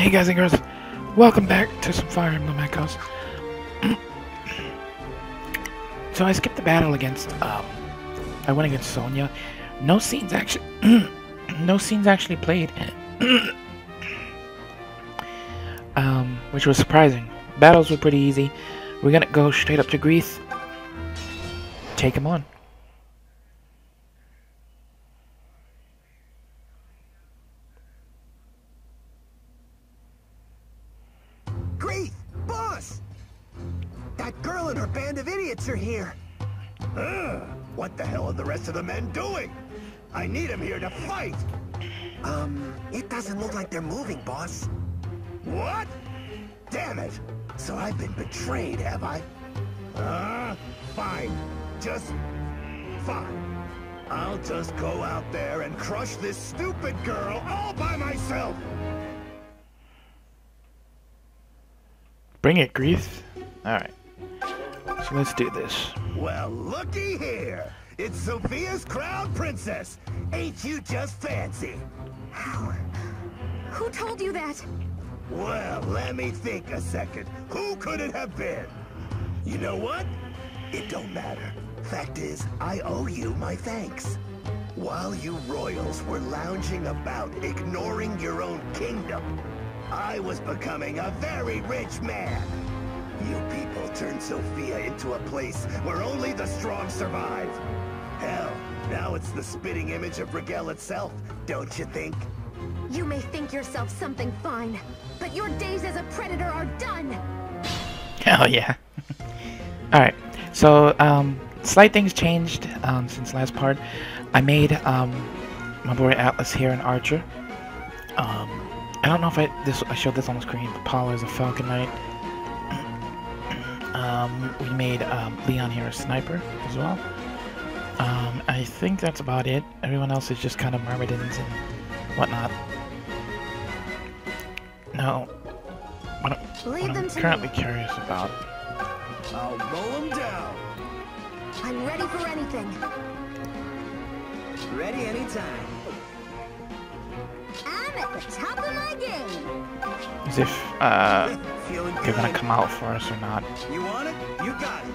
Hey guys and girls, welcome back to some Fire Emblem Echoes. so I skipped the battle against, um, I went against Sonya. No scenes actually, no scenes actually played. um, which was surprising. Battles were pretty easy. We're gonna go straight up to Grieth. Take him on. Been betrayed, have I? Uh, fine. Just fine. I'll just go out there and crush this stupid girl all by myself. Bring it, Grieth. Alright. So let's do this. Well, looky here. It's Zofia's crown princess. Ain't you just fancy? How? Who told you that? Well, let me think a second. Who could it have been? You know what? It don't matter. Fact is, I owe you my thanks. While you royals were lounging about, ignoring your own kingdom, I was becoming a very rich man. You people turned Zofia into a place where only the strong survive. Hell, now it's the spitting image of Rigel itself, don't you think? You may think yourself something fine, but your days as a predator are done! Hell yeah. Alright, so, um, slight things changed, um, since last part. I made, um, my boy Atlas here an archer. Um, I don't know if I, this, I showed this on the screen, but Palla is a Falcon Knight. um, we made, um, Leon here a sniper as well. Um, I think that's about it. Everyone else is just kind of myrmidons and whatnot. Now, what, I'm- Lead what them I'm to currently me. curious about I'll mow them down. I'm ready for anything. Ready anytime. I'm at the top of my game! is if, uh, Feeling they're gonna come out for us or not. You want it? You got it.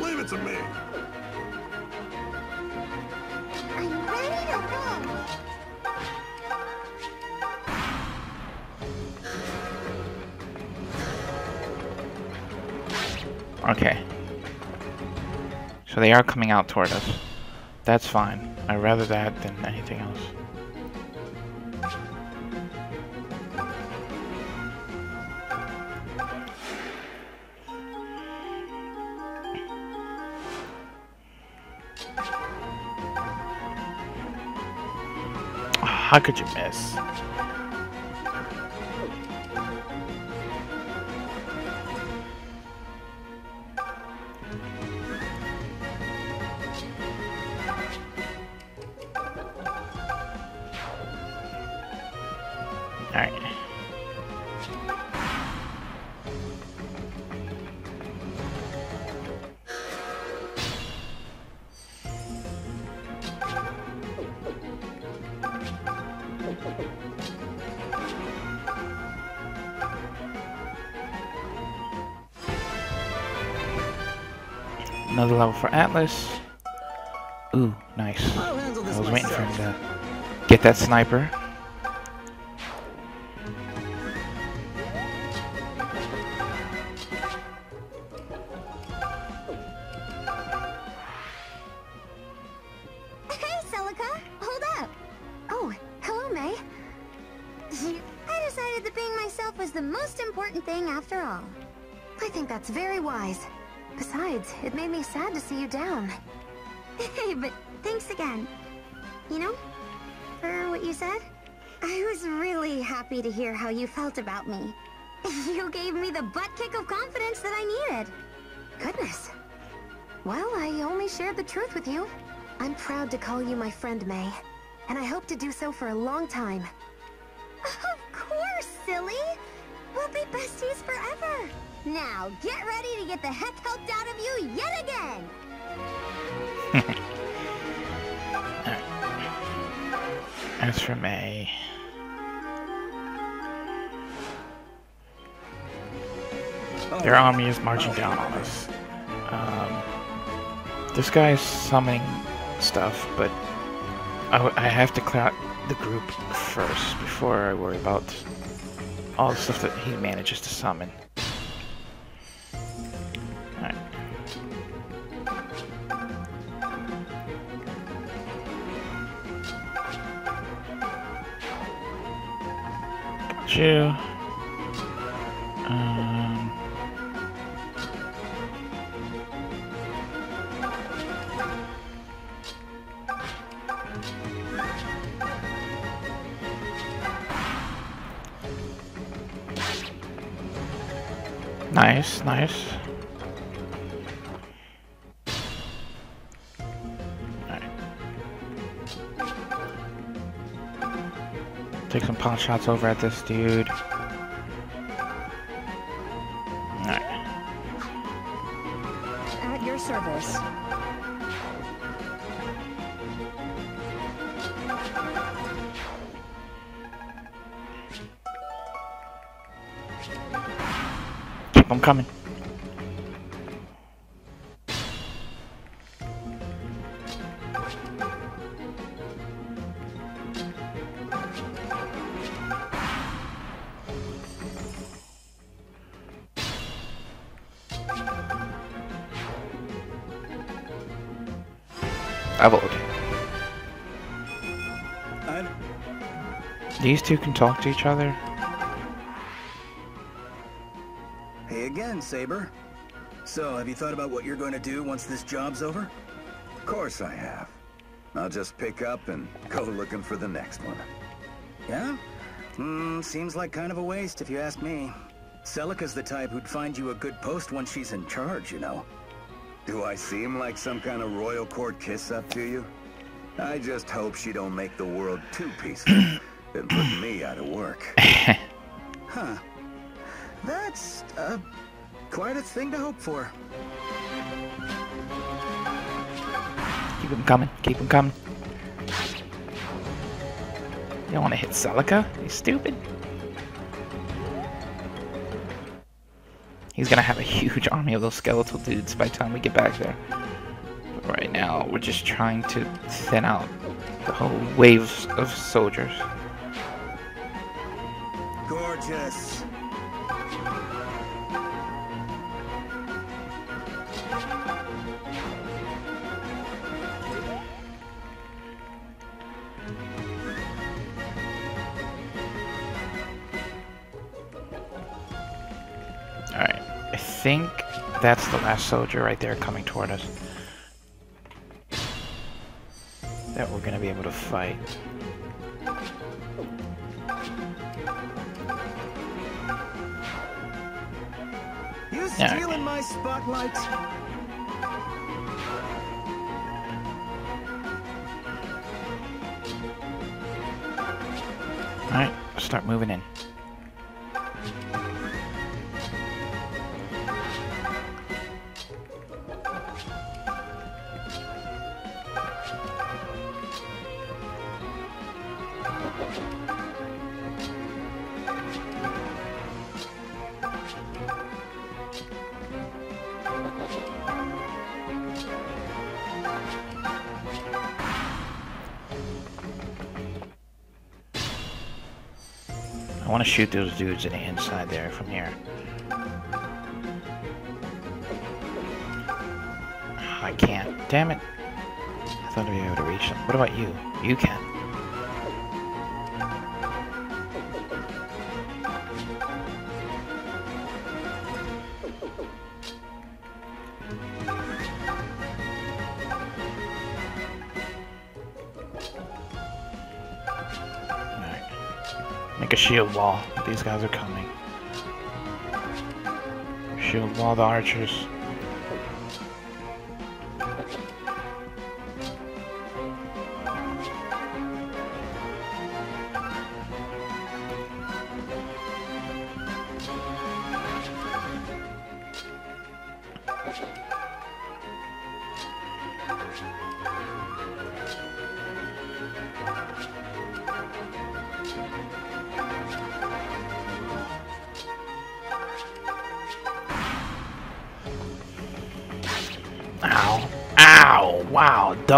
Leave it to me. I'm ready to go! Okay. So they are coming out toward us. That's fine. I'd rather that than anything else. How could you miss? Another level for Atlas. Ooh, nice. I'll handle this I was waiting for him to get that sniper. To hear how you felt about me. You gave me the butt kick of confidence that I needed. Goodness. Well, I only shared the truth with you. I'm proud to call you my friend, Mae. And I hope to do so for a long time. Of course, silly! We'll be besties forever! Now, get ready to get the heck helped out of you yet again! As for Mae. Their army is marching down on us. Um, this guy is summoning stuff, but I, I have to clear out the group first before I worry about all the stuff that he manages to summon. Alright. Got nice. Take some pot shots over at this dude. I vote. I... These two can talk to each other. Hey again, Saber. So, have you thought about what you're going to do once this job's over? Of course I have. I'll just pick up and go looking for the next one. Yeah? Hmm, seems like kind of a waste if you ask me. Celica's the type who'd find you a good post once she's in charge, you know. Do I seem like some kind of royal court kiss-up to you? I just hope she don't make the world too peaceful and put me out of work. huh. That's, uh, quite a thing to hope for. Keep them coming. Keep them coming. You don't want to hit Celica? You stupid. He's gonna have a huge army of those skeletal dudes by the time we get back there. But right now, we're just trying to thin out the whole waves of soldiers. Gorgeous. Think that's the last soldier right there coming toward us. That we're gonna be able to fight. You stealing my spotlight? Alright, start moving in. I want to shoot those dudes in the inside there from here. I can't. Damn it. I thought I'd be able to reach them. What about you? You can. These guys are coming. Shield wall the archers.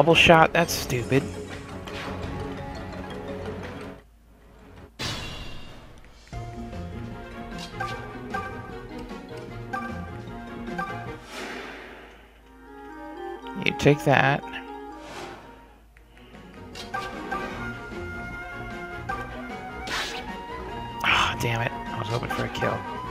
Double shot? That's stupid. You take that. Ah, damn it. I was hoping for a kill.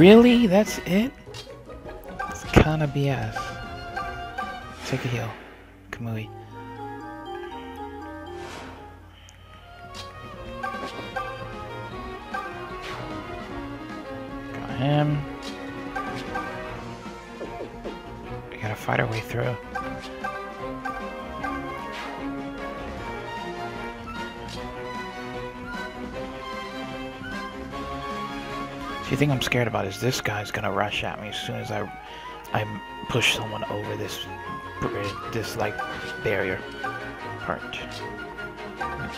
Really? That's it? It's kinda BS. Take a heal. Kamui. Got him. Thing I'm scared about is this guy's gonna rush at me as soon as I, I push someone over this, this like barrier part.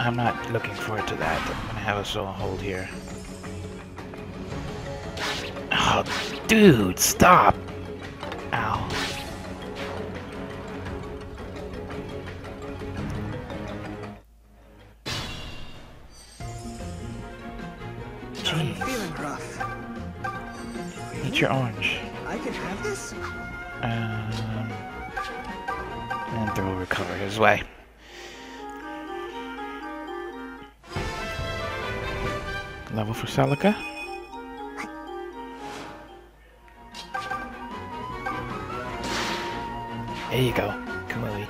I'm not looking forward to that. I'm gonna have us all hold here. Oh, dude, stop! Ow. I'm feeling rough. Eat your orange. I can have this? Um, and throw recover his way. Level for Celica. There you go, Kamui.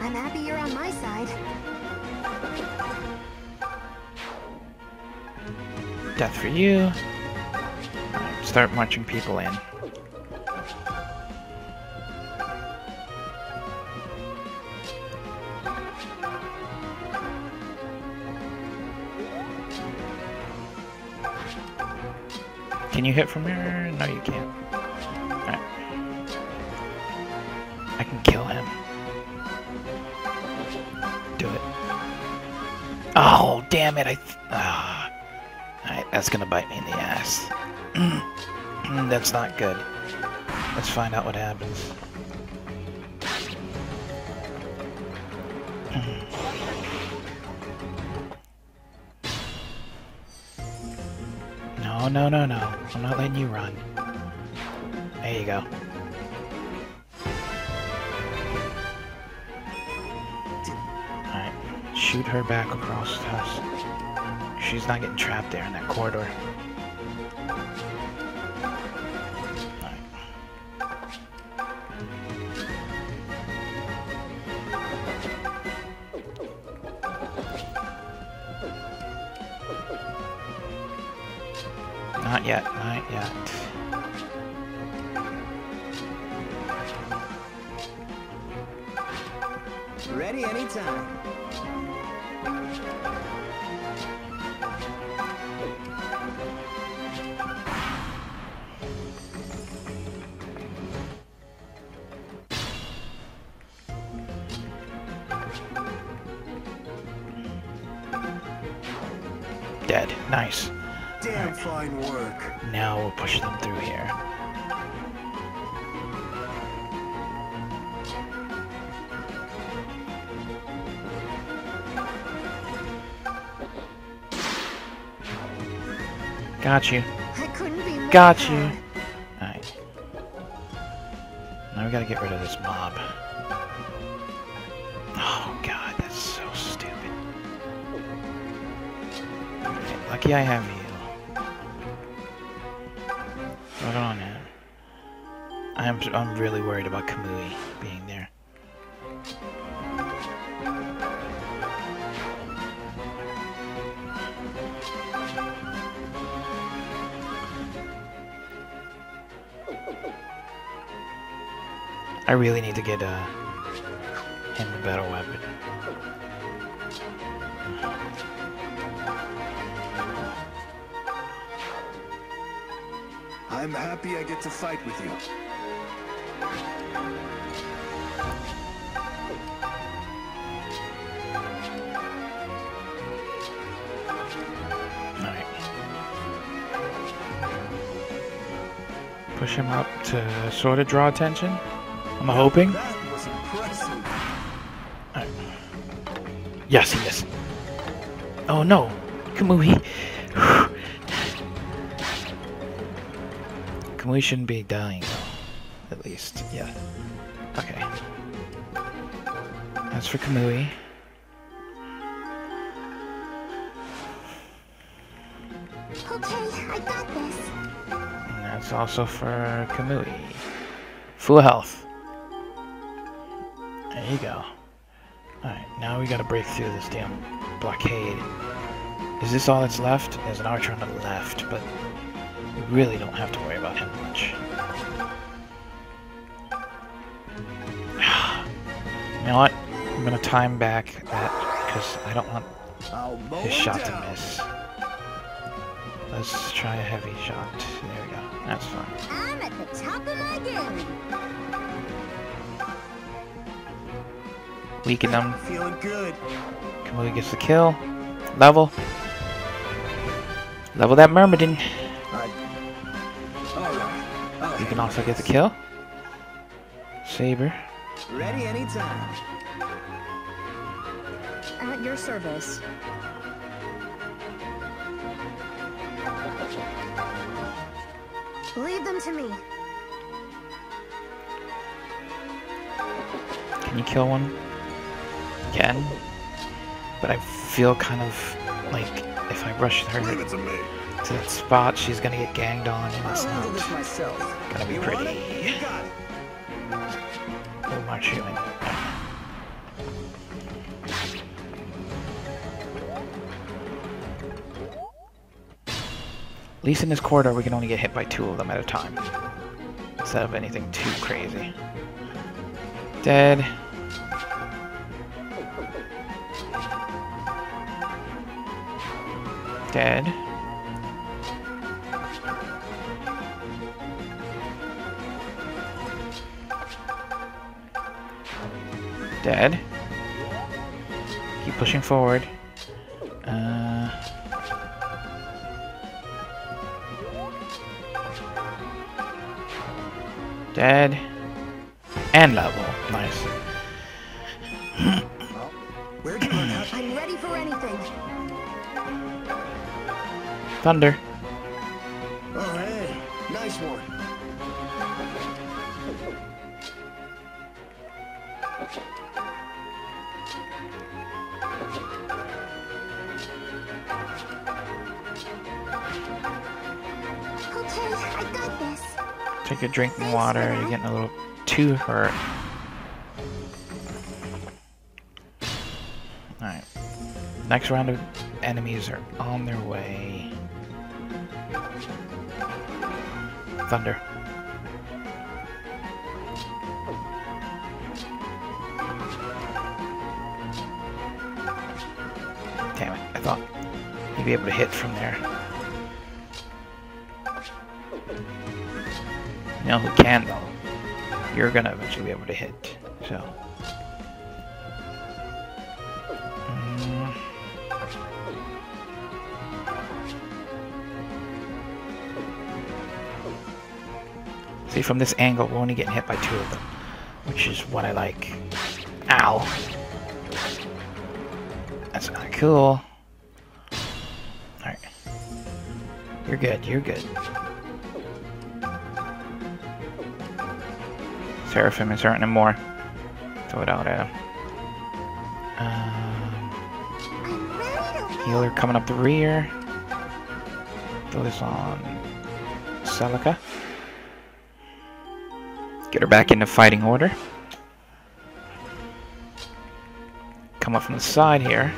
I'm happy you're on my side. Death for you. Start marching people in. Can you hit from here? No, you can't. Alright. I can kill him. Do it. Oh, damn it. I. Th ah. Alright, that's gonna bite me in the ass. That's not good. Let's find out what happens. No, no, no, no. I'm not letting you run. There you go. Alright, shoot her back across us. She's not getting trapped there in that corridor. Not yet, not yet. Ready anytime. Got you. I couldn't be more Got proud. you. Alright. Now we gotta get rid of this mob. Oh god, that's so stupid. Alright, lucky I have you. Hold on now. I'm I'm really worried about Kamui being there. I really need to get uh him a better weapon. I'm happy I get to fight with you. Push him up to sort of draw attention. I'm hoping. Yes, he is. Oh no! Kamui! Kamui shouldn't be dying, though. At least, yeah. Okay. That's for Kamui. Okay, I got this. And that's also for Kamui. Full health. There you go. Alright, now we gotta break through this damn blockade. Is this all that's left? There's an archer on the left, but we really don't have to worry about him much. you know what? I'm gonna time back that because I don't want his shot to miss. Let's try a heavy shot. There we go. That's fine. I'm at the top of my game. Weaken them. Feeling good. Kamui gets the kill. Level. Level that Myrmidon. I... All right. I'll You can also get the kill. Saber. Ready anytime. At your service. Leave them to me. Can you kill one? Can. But I feel kind of like if I rush her Leave it to me. to that spot, she's gonna get ganged on, and it's I'll handle not myself. gonna be You want pretty. it? You. Who am I shooting? At least in this corridor, we can only get hit by two of them at a time. Instead of anything too crazy. Dead. Dead. Dead. Keep pushing forward. Uh, dead. Thunder. Oh, hey. Nice one. Take a drink of water. You're getting a little too hurt. Alright. Next round of enemies are on their way. Thunder. Damn it, I thought you'd be able to hit from there. You know who can though? You're gonna eventually be able to hit. So. From this angle, we're only getting hit by two of them, which is what I like. Ow! That's not cool. Alright. You're good, you're good. Seraphim is hurting him more. Throw it out at him. Um, healer coming up the rear. Throw this on Celica. Get her back into fighting order. Come up from the side here.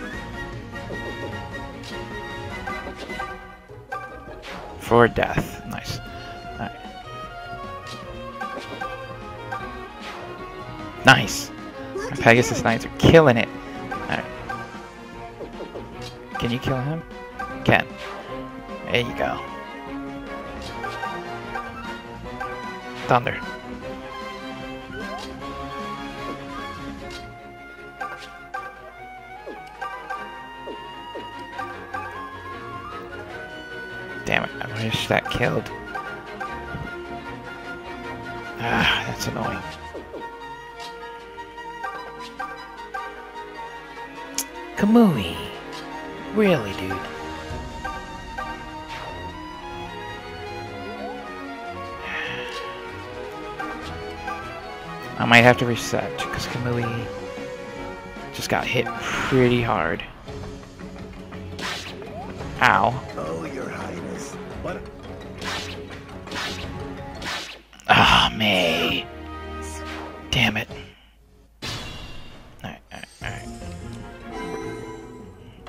For death. Nice. Alright. Nice. Pegasus Knights are killing it. Alright. Can you kill him? Can. There you go. Thunder. That killed. Ah, that's annoying. Kamui. Really, dude. I might have to reset because Kamui just got hit pretty hard. Ow. Oh. What? Ah, Mae. Damn it. Alright, alright, alright.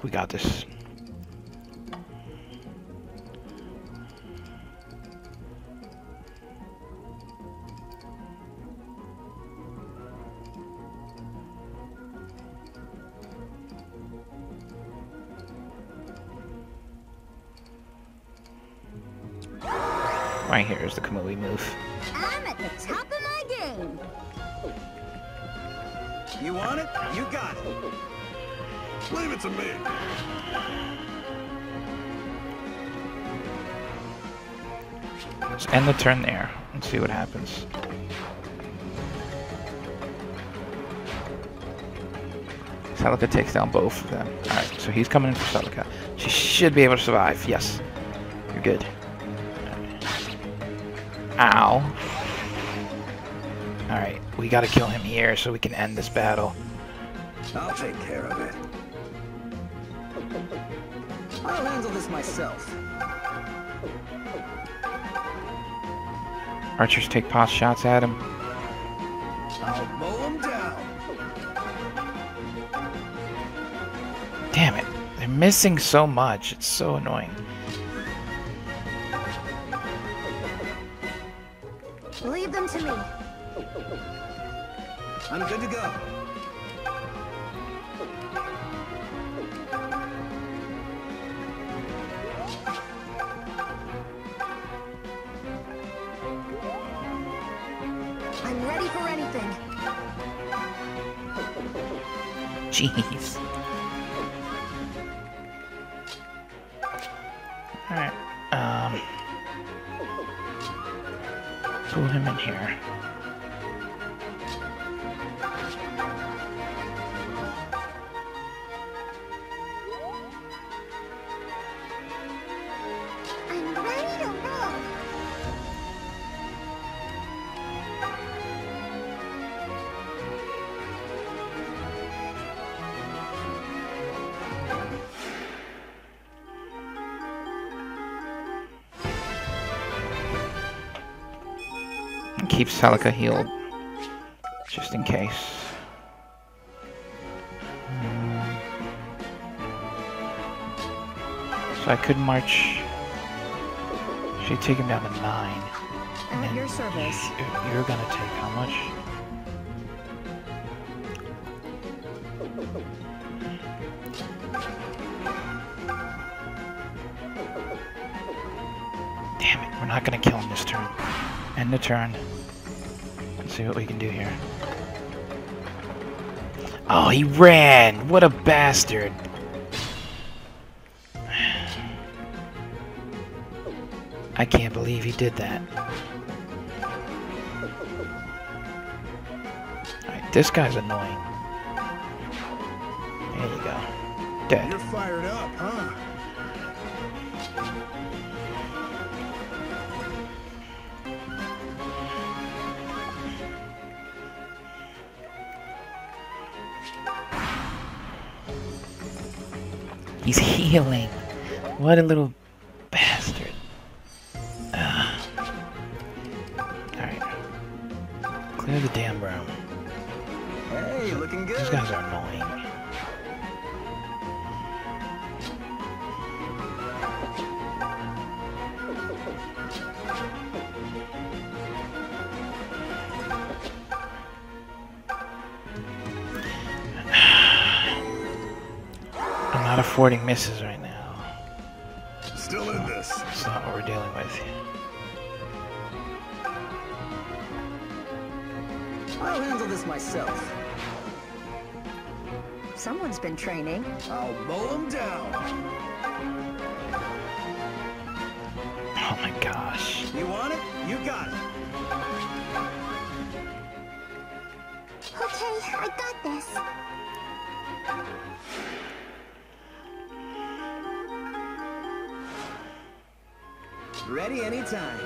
We got this. Right here is the Kamui move. I'm at the top of my game. You want it? You got it. Leave it to me. Let's end the turn there and see what happens. Celica takes down both of them. Alright, so he's coming in for Celica. She should be able to survive. Yes. You're good. Ow. Alright, we gotta kill him here so we can end this battle. I'll take care of it. I'll handle this myself. Archers take pot shots at him. I'll mow him down. Damn it. They're missing so much. It's so annoying. I'm good to go. I'm ready for anything. Jeez. Keep Celica healed. Just in case. Mm. So I could march... She'd take him down to 9. At your service. You're gonna take how much? Damn it, we're not gonna kill him this turn. End the turn. See what we can do here. Oh, he ran! What a bastard! I can't believe he did that. Alright, this guy's annoying. There you go. Dead. He's healing. What a little not affording misses right Ready anytime.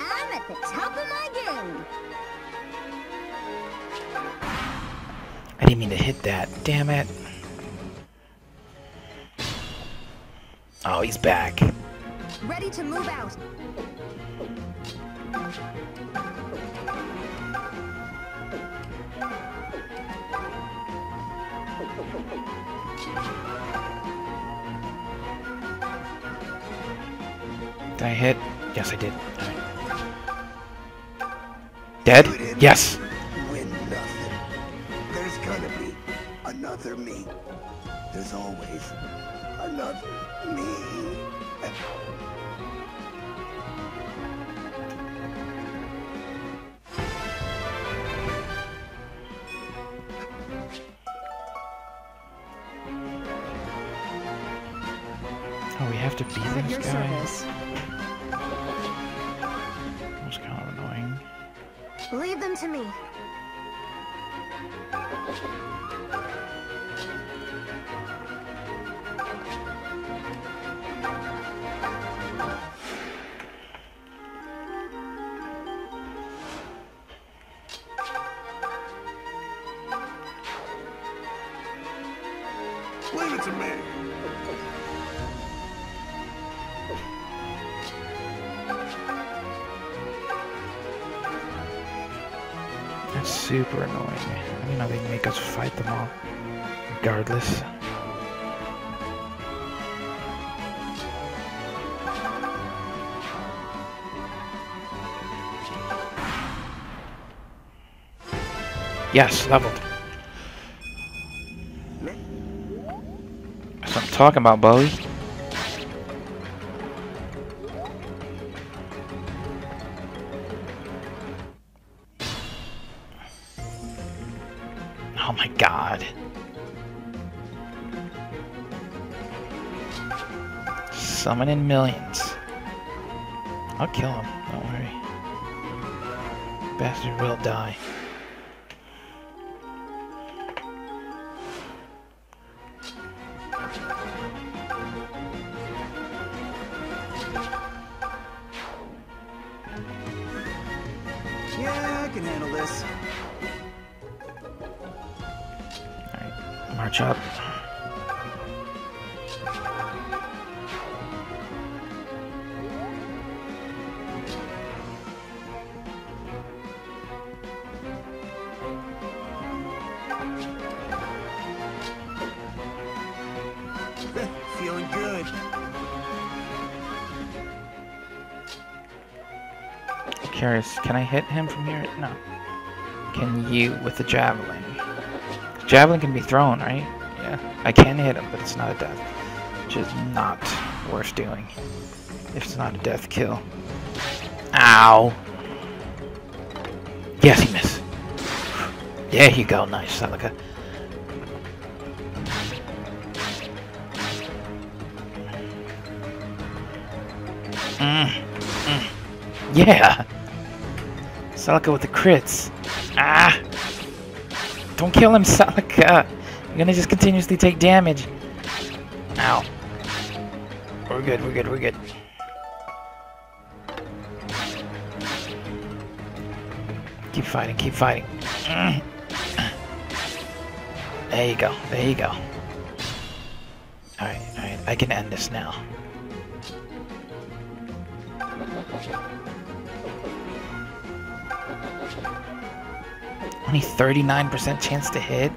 I'm at the top of my game. I didn't mean to hit that. Damn it. Oh, he's back. Ready to move out. Did I hit? Yes, I did. Dead? Yes. Win nothing. There's gonna be another me. There's always another me. your guy? service. That was kind of annoying. Leave them to me. Leave it to me. Super annoying. I mean, they make us fight them all. Regardless. Yes, leveled. That's what I'm talking about, Boey. Summoning millions. I'll kill him, don't worry. Bastard will die. Good. Curious, can I hit him from here? No. Can you with the javelin? Javelin can be thrown, right? Yeah. I can hit him, but it's not a death. Which is not worth doing. If it's not a death kill. Ow! Yes, he missed. There you go, nice, Celica. Mm, mm. Yeah! Celica with the crits. Ah! Don't kill him, Celica! You're gonna just continuously take damage. Ow. We're good, we're good, we're good. Keep fighting, keep fighting. Mm. There you go, there you go. Alright, alright, I can end this now. Only 39% chance to hit?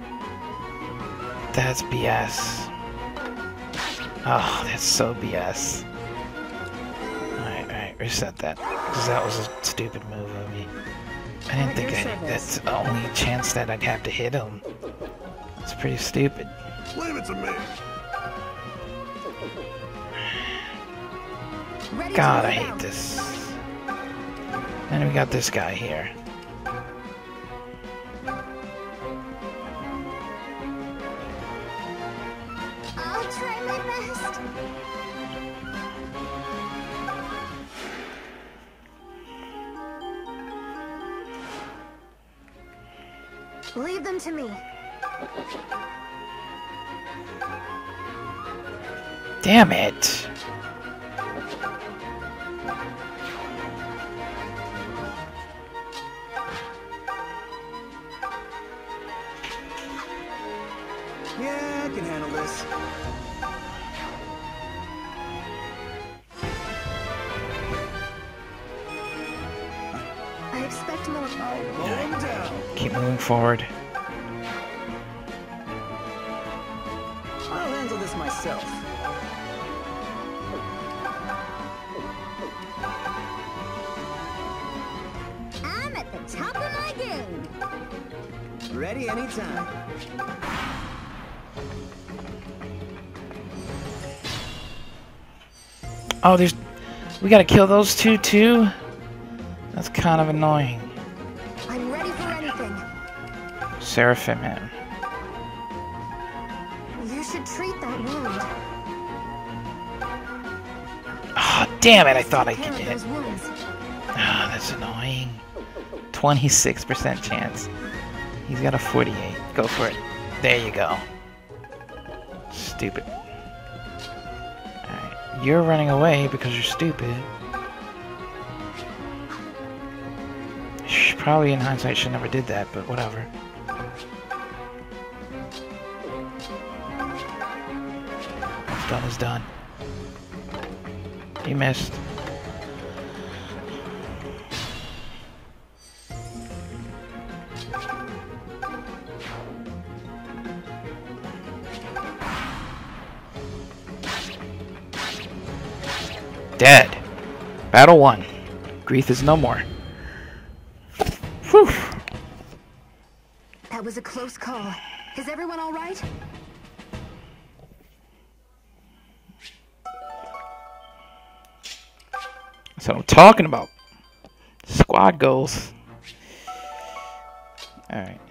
That's BS. Oh, that's so BS. Alright, alright, reset that. Because that was a stupid move of me. I didn't think I, that's the only chance that I'd have to hit him. It's pretty stupid. Leave it to me. God, I hate this. And we got this guy here. Them to me. Damn it! Top of my game. Ready anytime. Oh, there's... We gotta kill those two, too? That's kind of annoying. I'm ready for anything. Seraphim him. You should treat that wound. Oh, damn it, I thought I could care hit. of those wounds. Ah, that's annoying. 26% chance. He's got a 48. Go for it. There you go. Stupid. You're running away because you're stupid. Probably in hindsight should never did that, but whatever. What's done is done. You missed. Dead. Battle one. Grieth is no more. Whew. That was a close call. Is everyone all right? So I'm talking about squad goals. Alright.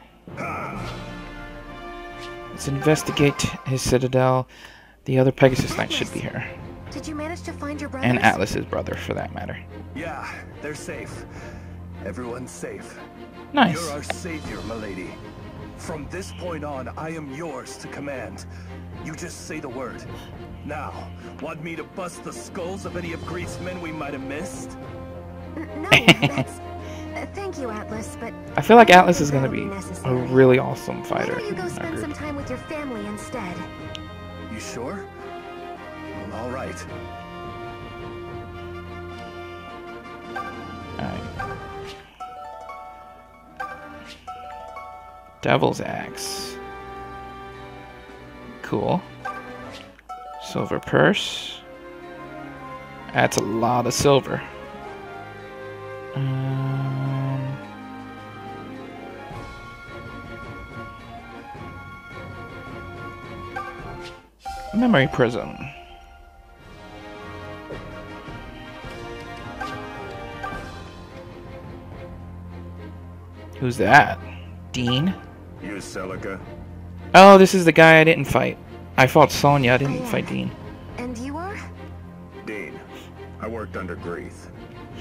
Let's investigate his citadel. The other Pegasus Knight should be here. Did you manage to find your brothers? And Atlas's brother, for that matter. Yeah, they're safe. Everyone's safe. Nice. You're our savior, milady. From this point on, I am yours to command. You just say the word. Now, want me to bust the skulls of any of Grieth's men we might have missed? No, that's... uh, thank you, Atlas, but... I feel like Atlas is gonna that'll be a really awesome Why fighter. don't you go spend some time with your family instead? You sure? All right. Alright. Devil's Axe. Cool. Silver purse. That's a lot of silver. Um, memory prism. Who's that? Deen? You, Celica? Oh, this is the guy I didn't fight. I fought Sonya, I didn't Oh, yeah. fight Deen. And you are? Deen. I worked under Grieth.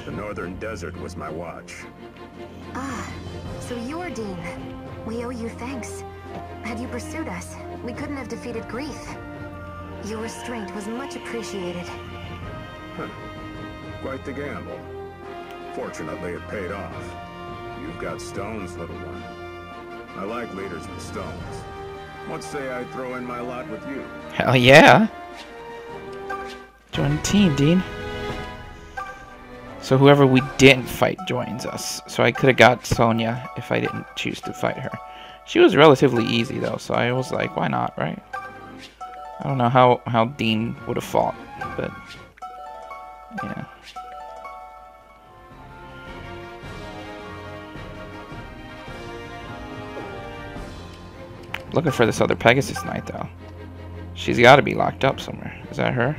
The Northern Desert was my watch. Ah, so you're Deen. We owe you thanks. Had you pursued us, we couldn't have defeated Grieth. Your restraint was much appreciated. Quite the gamble. Fortunately, it paid off. You've got stones, little one. I like leaders with stones. What say I throw in my lot with you? Hell yeah! Join the team, Deen. So whoever we didn't fight joins us. So I could have got Sonya if I didn't choose to fight her. She was relatively easy though, so I was like, why not, right? I don't know how, how Deen would have fought, but yeah. Looking for this other Pegasus Knight, though. She's got to be locked up somewhere. Is that her?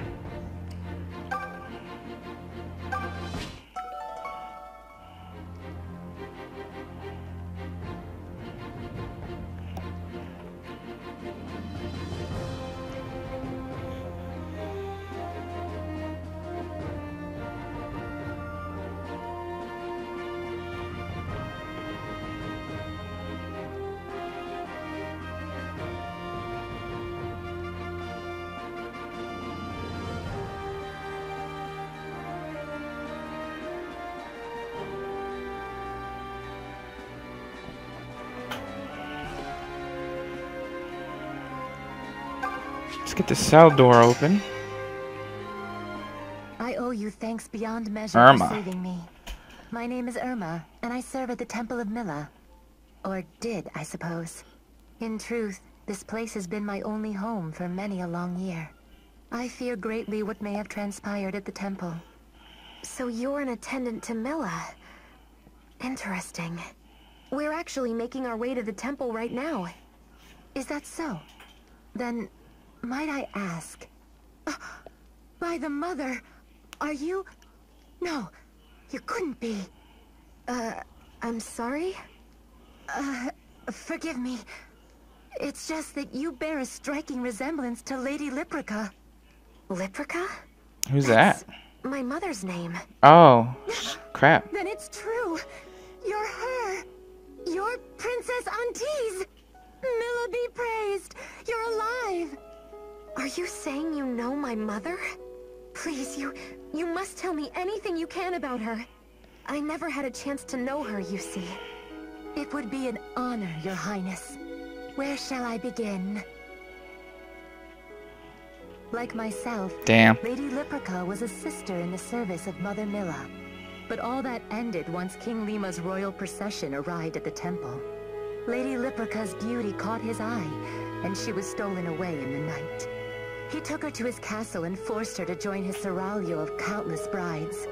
Get the cell door open. I owe you thanks beyond measure Irma. for saving me. My name is Irma, and I serve at the Temple of Mila. Or did, I suppose. In truth, this place has been my only home for many a long year. I fear greatly what may have transpired at the temple. So you're an attendant to Mila. Interesting. We're actually making our way to the temple right now. Is that so? Then, might I ask? Ah, by the mother, are you... No, you couldn't be. Uh, I'm sorry? Uh, forgive me. It's just that you bear a striking resemblance to Lady Liprica. Liprica? Who's that? My mother's name. Oh, crap. Then it's true. You're her. You're Princess Anthiese. Mila be praised. You're alive. Are you saying you know my mother? Please, you... you must tell me anything you can about her. I never had a chance to know her, you see. It would be an honor, Your Highness. Where shall I begin? Like myself, Damn. Lady Liprica was a sister in the service of Mother Mila. But all that ended once King Lima's royal procession arrived at the temple. Lady Liprica's beauty caught his eye, and she was stolen away in the night. He took her to his castle and forced her to join his seraglio of countless brides.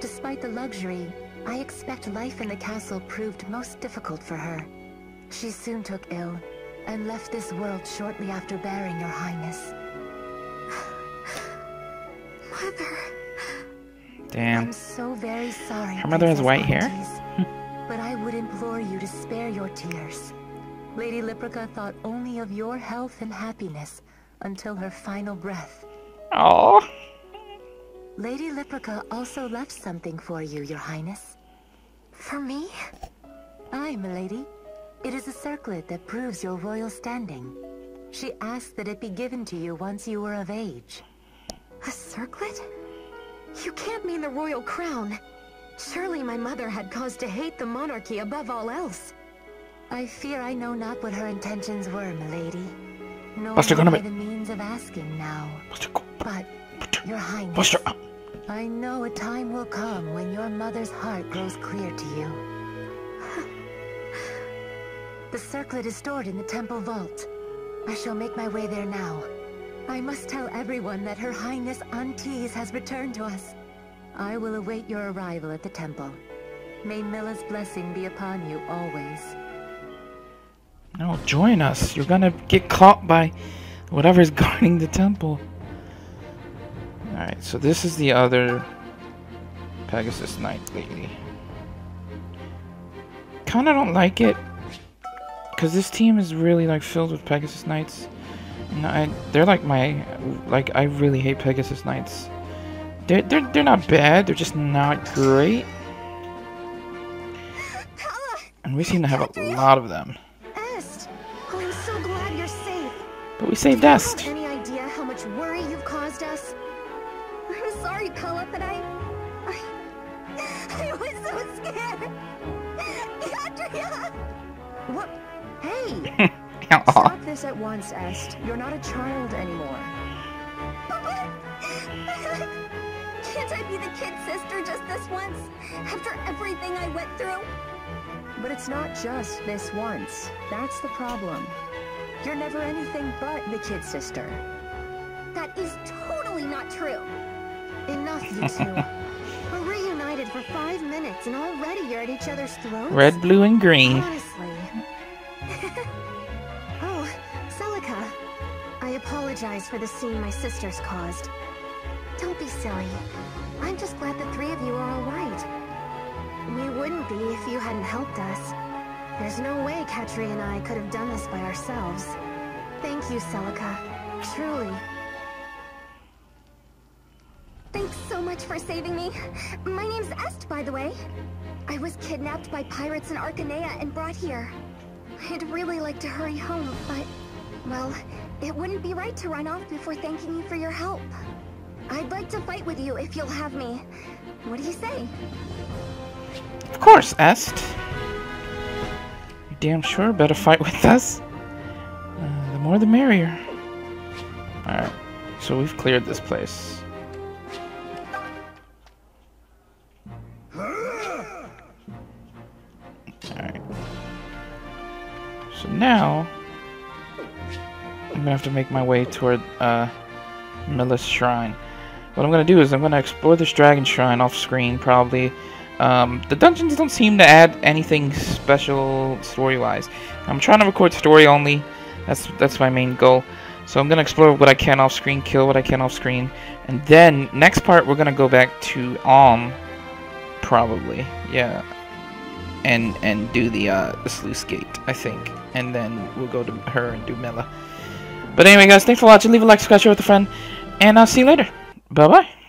Despite the luxury, I expect life in the castle proved most difficult for her. She soon took ill, and left this world shortly after bearing your highness. Mother... Damn. I'm so very sorry. Her mother has white hair? But I would implore you to spare your tears. Lady Liprica thought only of your health and happiness until her final breath. Oh. Lady Liprica also left something for you, your highness. For me? Aye, milady. It is a circlet that proves your royal standing. She asked that it be given to you once you were of age. A circlet? You can't mean the royal crown. Surely my mother had cause to hate the monarchy above all else. I fear I know not what her intentions were, milady. Buster, have gonna I the means of asking now. Buster, go. But, your highness, Buster, up. I know a time will come when your mother's heart grows clear to you. the circlet is stored in the temple vault. I shall make my way there now. I must tell everyone that her highness Anthiese has returned to us. I will await your arrival at the temple. May Mila's blessing be upon you always. No, join us. You're gonna get caught by whatever's guarding the temple. Alright, so this is the other Pegasus Knight lady. Kinda don't like it. Cause this team is really like filled with Pegasus Knights. And I, they're like my, like I really hate Pegasus Knights. They're, they're, they're not bad, they're just not great. And we seem to have a lot of them. But we saved Est. have any idea how much worry you've caused us? I'm sorry, Palla, but I... I... I was so scared. Andrea! What? Hey! Stop this at once, Est. You're not a child anymore. Can't I be the kid's sister just this once? After everything I went through? But it's not just this once. That's the problem. You're never anything but the kid sister. That is totally not true. Enough, you two. We're reunited for five minutes and already you're at each other's throats? Red, blue, and green. Honestly. oh, Celica. I apologize for the scene my sisters caused. Don't be silly. I'm just glad the three of you are alright. We wouldn't be if you hadn't helped us. There's no way Catria and I could have done this by ourselves. Thank you, Celica. Truly. Thanks so much for saving me. My name's Est, by the way. I was kidnapped by pirates in Archanea and brought here. I'd really like to hurry home, but... Well, it wouldn't be right to run off before thanking you for your help. I'd like to fight with you if you'll have me. What do you say? Of course, Est. You damn sure better fight with us. Uh, the more the merrier. Alright, so we've cleared this place. Alright. So now, I'm gonna have to make my way toward uh, Mila's shrine. What I'm gonna do is I'm gonna explore this dragon shrine off screen, probably. Um, the dungeons don't seem to add anything special story-wise. I'm trying to record story only. That's that's my main goal. So I'm gonna explore what I can off screen, kill what I can off screen, and then next part we're gonna go back to Alm, probably. Yeah, and and do the uh, the sluice gate, I think, and then we'll go to her and do Mila. But anyway, guys, thanks for watching. Leave a like, subscribe, with a friend, and I'll see you later. Bye bye.